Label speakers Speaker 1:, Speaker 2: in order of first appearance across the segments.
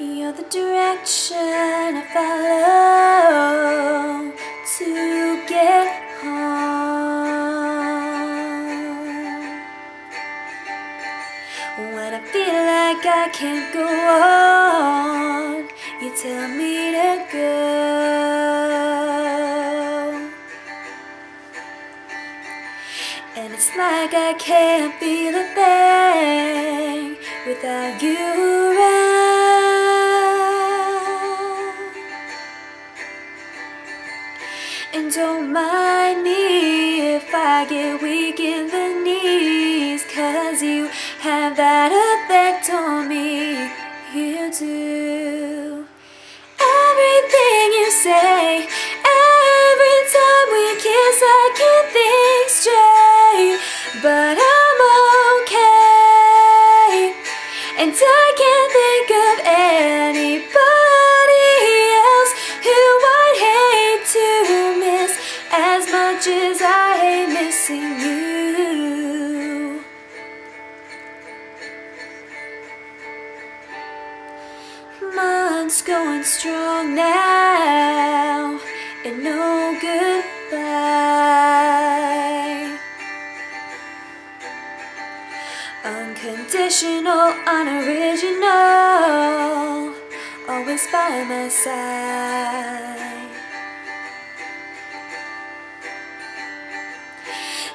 Speaker 1: You're the direction I follow to get home. When I feel like I can't go on, you tell me to go. And it's like I can't feel a thing without you around. Don't mind me if I get weak in the knees, cause you have that effect on me. You do. Everything you say, every time we kiss, I can't think straight. But I'm okay, and I can't missing you. Mine's going strong now, and no goodbye. Unconditional, unoriginal, always by my side.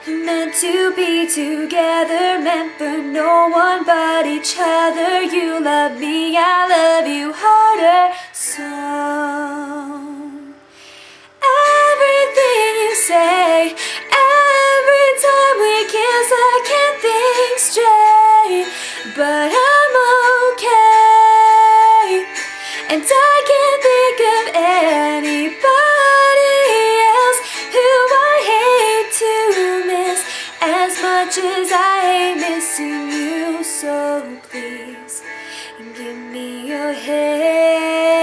Speaker 1: Meant to be together, meant for no one but each other. You love me, I love you harder. So, everything you say, every time we kiss, I can't think straight. But I'm much as I hate missing you. So please give me your hand.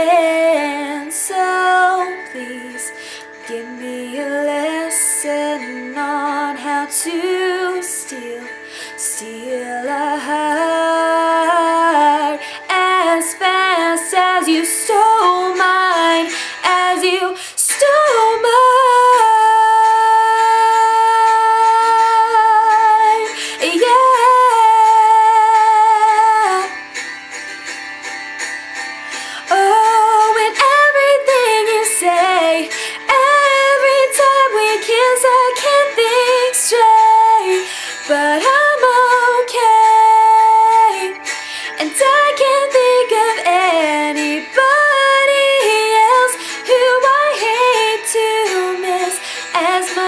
Speaker 1: So please give me a lesson on how to steal, steal a heart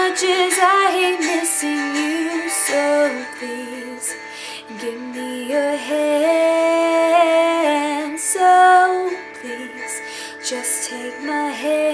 Speaker 1: much as I hate missing you. So please give me your hand. So please just take my hand.